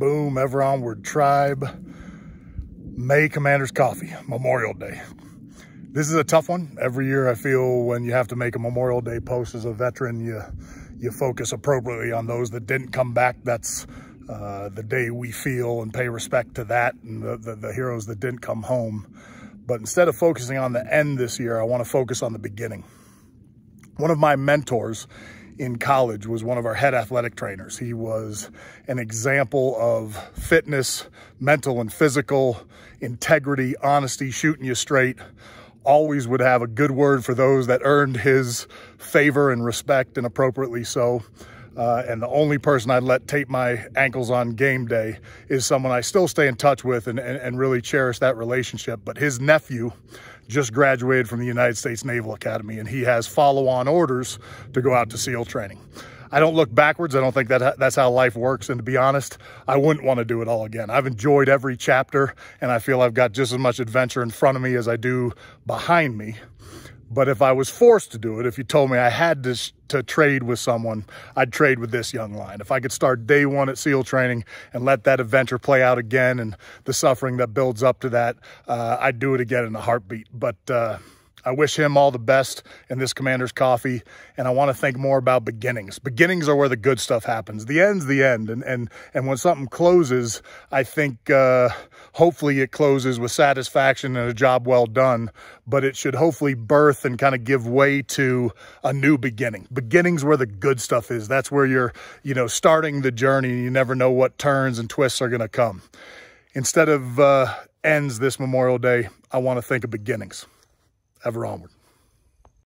Boom, ever onward tribe. May Commander's Coffee, Memorial Day. This is a tough one. Every year I feel when you have to make a Memorial Day post as a veteran, you, you focus appropriately on those that didn't come back. That's uh, the day we feel and pay respect to that and the, the, the heroes that didn't come home. But instead of focusing on the end this year, I want to focus on the beginning. One of my mentors in college was one of our head athletic trainers. He was an example of fitness, mental and physical, integrity, honesty, shooting you straight. Always would have a good word for those that earned his favor and respect and appropriately so. Uh, and the only person I'd let tape my ankles on game day is someone I still stay in touch with and, and, and really cherish that relationship. But his nephew just graduated from the United States Naval Academy and he has follow-on orders to go out to SEAL training. I don't look backwards. I don't think that that's how life works. And to be honest, I wouldn't want to do it all again. I've enjoyed every chapter and I feel I've got just as much adventure in front of me as I do behind me. But if I was forced to do it, if you told me I had to, to trade with someone, I'd trade with this young line. If I could start day one at SEAL training and let that adventure play out again and the suffering that builds up to that, uh, I'd do it again in a heartbeat. But uh, I wish him all the best in this Commander's Coffee, and I want to think more about beginnings. Beginnings are where the good stuff happens. The end's the end, and and and when something closes, I think uh, hopefully it closes with satisfaction and a job well done. But it should hopefully birth and kind of give way to a new beginning. Beginnings where the good stuff is. That's where you're, you know, starting the journey. And you never know what turns and twists are going to come. Instead of uh, ends this Memorial Day, I want to think of beginnings ever onward.